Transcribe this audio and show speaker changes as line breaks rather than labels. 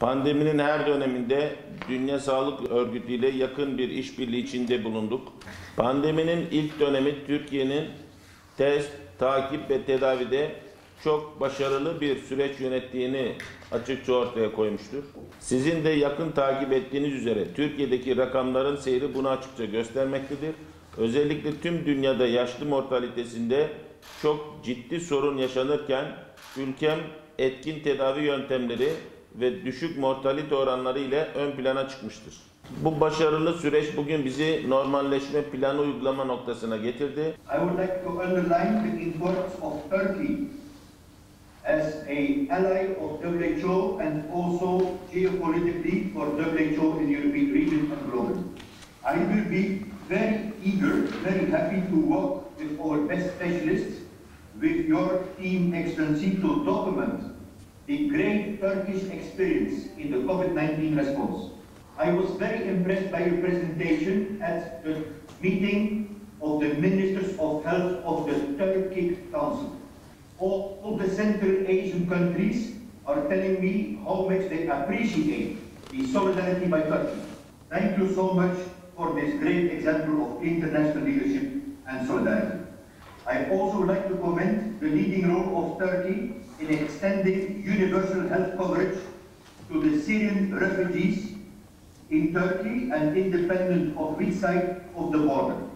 Pandeminin her döneminde Dünya Sağlık Örgütü ile yakın bir işbirliği içinde bulunduk. Pandeminin ilk dönemi Türkiye'nin test, takip ve tedavide çok başarılı bir süreç yönettiğini açıkça ortaya koymuştur. Sizin de yakın takip ettiğiniz üzere Türkiye'deki rakamların seyri bunu açıkça göstermektedir. Özellikle tüm dünyada yaşlı mortalitesinde çok ciddi sorun yaşanırken ülkem etkin tedavi yöntemleri ve düşük mortalite oranları ile ön plana çıkmıştır. Bu başarılı süreç bugün bizi normalleşme planı uygulama noktasına getirdi.
I would like to underline the importance of Turkey as a ally of WHO and also geopolitically for WHO in European region and globally. I will be very eager, very happy to work with our best specialists, with your team Excellency to document the great Turkish experience in the COVID-19 response. I was very impressed by your presentation at the meeting of the Ministers of Health of the Turkic Council. All of the Central Asian countries are telling me how much they appreciate the solidarity by Turkey. Thank you so much for this great example of international leadership and solidarity. I also would like to commend the leading role of Turkey in extending universal health coverage to the Syrian refugees in Turkey and independent of which side of the border.